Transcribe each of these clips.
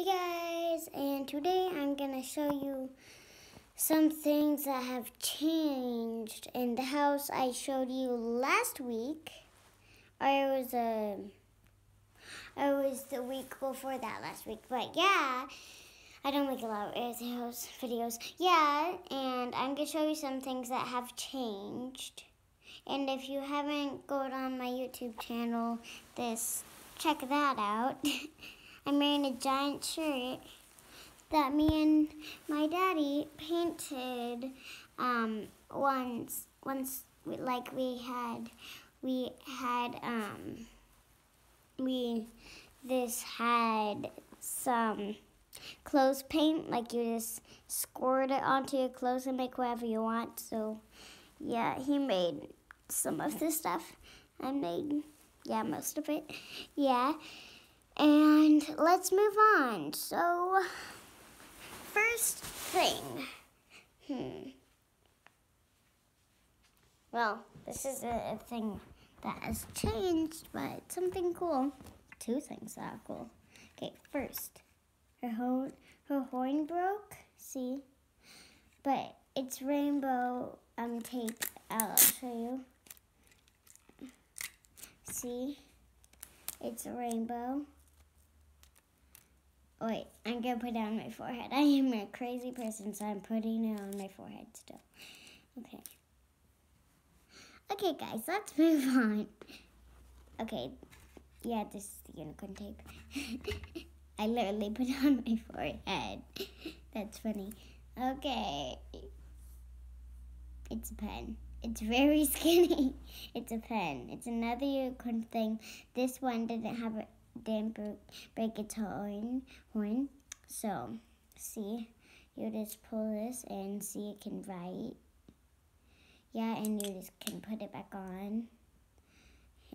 Hey guys, and today I'm gonna show you some things that have changed in the house I showed you last week. I was uh, I was the week before that last week, but yeah, I don't make a lot of videos. Videos, yeah, and I'm gonna show you some things that have changed. And if you haven't gone on my YouTube channel, this check that out. I'm wearing a giant shirt that me and my daddy painted um, once. Once, like we had, we had um, we this had some clothes paint. Like you just squirt it onto your clothes and make whatever you want. So yeah, he made some of this stuff. I made yeah most of it. Yeah. And let's move on. So, first thing. Hmm. Well, this is a, thing that has changed, but something cool. Two things that are cool. Okay, first, her horn, her horn broke. See, but it's rainbow um tape. I'll show you. See, it's a rainbow. Wait, I'm gonna put it on my forehead. I am a crazy person, so I'm putting it on my forehead still. Okay. Okay, guys, let's move on. Okay, yeah, this is the unicorn tape. I literally put it on my forehead. That's funny. Okay. It's a pen. It's very skinny. It's a pen. It's another unicorn thing. This one didn't have a didn't break its horn. horn. So, see, you just pull this and see it can write. Yeah, and you just can put it back on.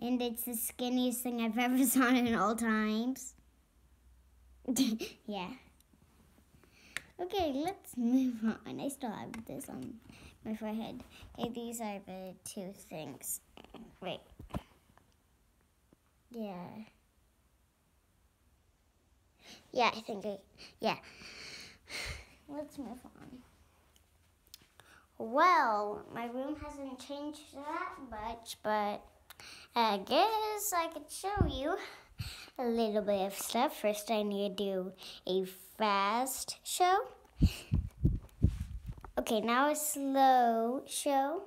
And it's the skinniest thing I've ever saw in all times. yeah. Okay, let's move on. I still have this on my forehead. Okay, these are the two things. Wait. Yeah. Yeah, I think I, yeah. Let's move on. Well, my room hasn't changed that much, but I guess I could show you a little bit of stuff. First, I need to do a fast show. Okay, now a slow show.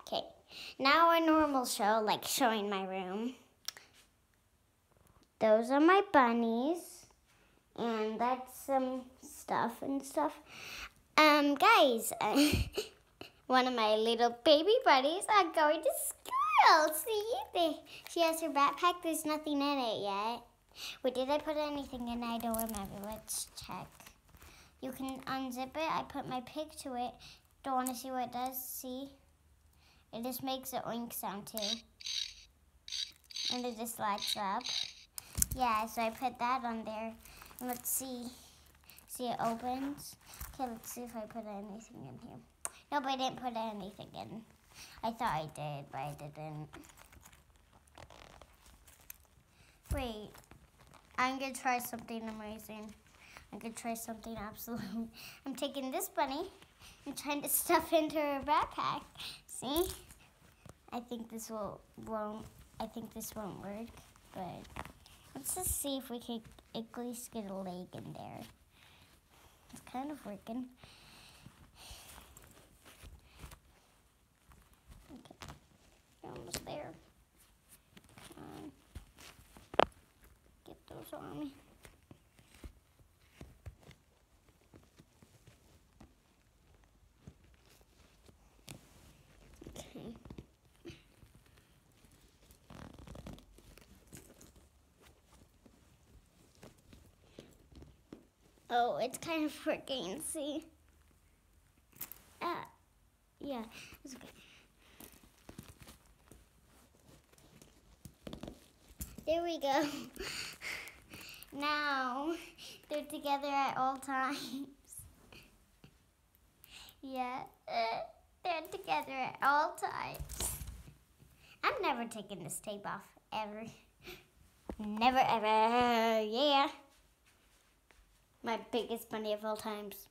Okay, now a normal show, like showing my room. Those are my bunnies. And that's some stuff and stuff. Um, guys, one of my little baby bunnies are going to school. See, she has her backpack. There's nothing in it yet. Wait, did I put anything in? I don't remember. Let's check. You can unzip it. I put my pig to it. Don't want to see what it does. See? It just makes an oink sound too. And it just lights up. Yeah, so I put that on there. Let's see. See, it opens. Okay, let's see if I put anything in here. Nope, I didn't put anything in. I thought I did, but I didn't. Wait, I'm gonna try something amazing. I'm gonna try something absolute. I'm taking this bunny and trying to stuff into her backpack. See? I think this will won't. I think this won't work, but Let's just see if we can at least get a leg in there. It's kind of working. Okay, We're almost there. Um, get those on me. Oh, it's kind of working. See? Ah, yeah, it's okay. There we go. now they're together at all times. yeah, uh, they're together at all times. I'm never taking this tape off, ever. Never ever. Yeah. My biggest bunny of all times.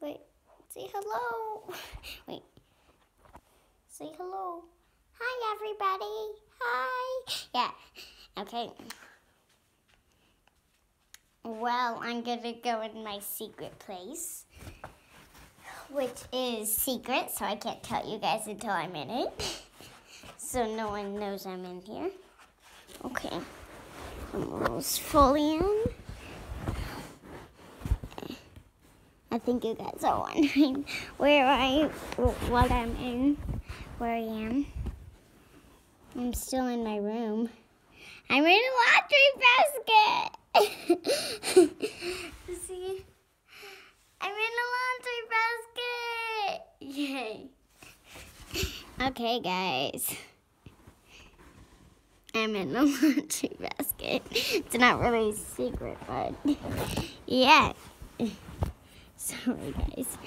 Wait, say hello. Wait. Say hello. Hi, everybody. Hi. Yeah. Okay. Well, I'm gonna go in my secret place, which is secret, so I can't tell you guys until I'm in it. So no one knows I'm in here. Okay. I'm almost fully in. I think you guys are wondering where I, what I'm in, where I am. I'm still in my room. I'm in a laundry basket. See? I'm in a laundry basket. Yay. Okay, guys. I'm in a laundry basket. It's not really a secret, but yeah. Sorry, guys.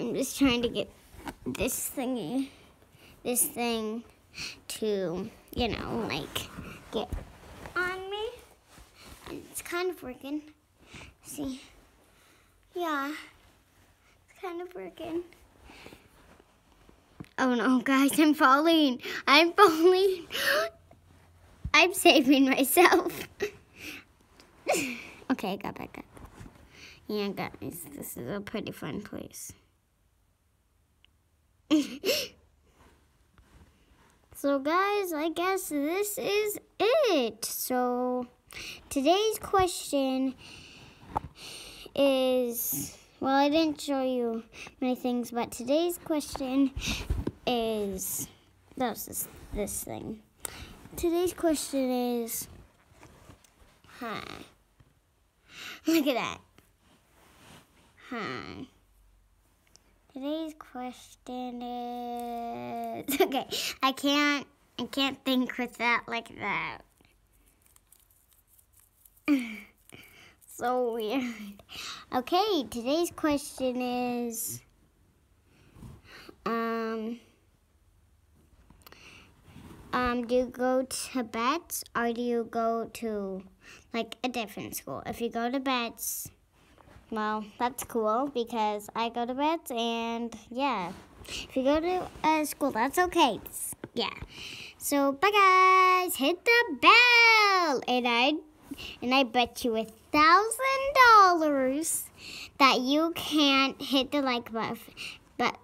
I'm just trying to get this thingy, this thing to, you know, like get on me. It's kind of working. See? Yeah. It's kind of working. Oh no, guys, I'm falling. I'm falling. I'm saving myself. okay, I got back up. Yeah, guys, this is a pretty fun place. so, guys, I guess this is it. So, today's question is well, I didn't show you many things, but today's question is that was this, this thing. Today's question is, hi. Look at that. Hi. Today's question is okay. I can't. I can't think with that like that. so weird. Okay, today's question is um um, do you go to Betts or do you go to like a different school? If you go to Betts, well, that's cool because I go to Betts and yeah. If you go to a school, that's okay. Yeah. So bye guys, hit the bell, and I and I bet you a thousand dollars that you can't hit the like button, but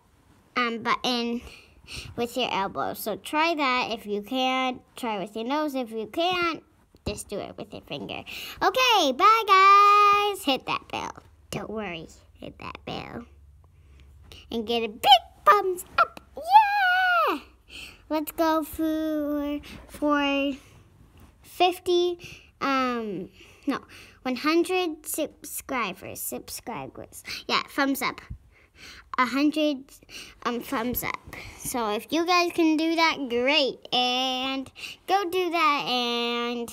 um button with your elbow. So try that if you can. Try with your nose if you can't. Just do it with your finger. Okay, bye guys. Hit that bell. Don't worry. Hit that bell. And get a big thumbs up. Yeah! Let's go for for 50 um no, 100 subscribers. Subscribers. Yeah, thumbs up a hundred um, thumbs up. So if you guys can do that, great. And go do that. And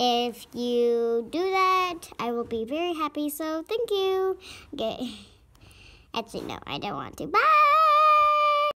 if you do that, I will be very happy. So thank you. Okay. Actually, no, I don't want to. Bye.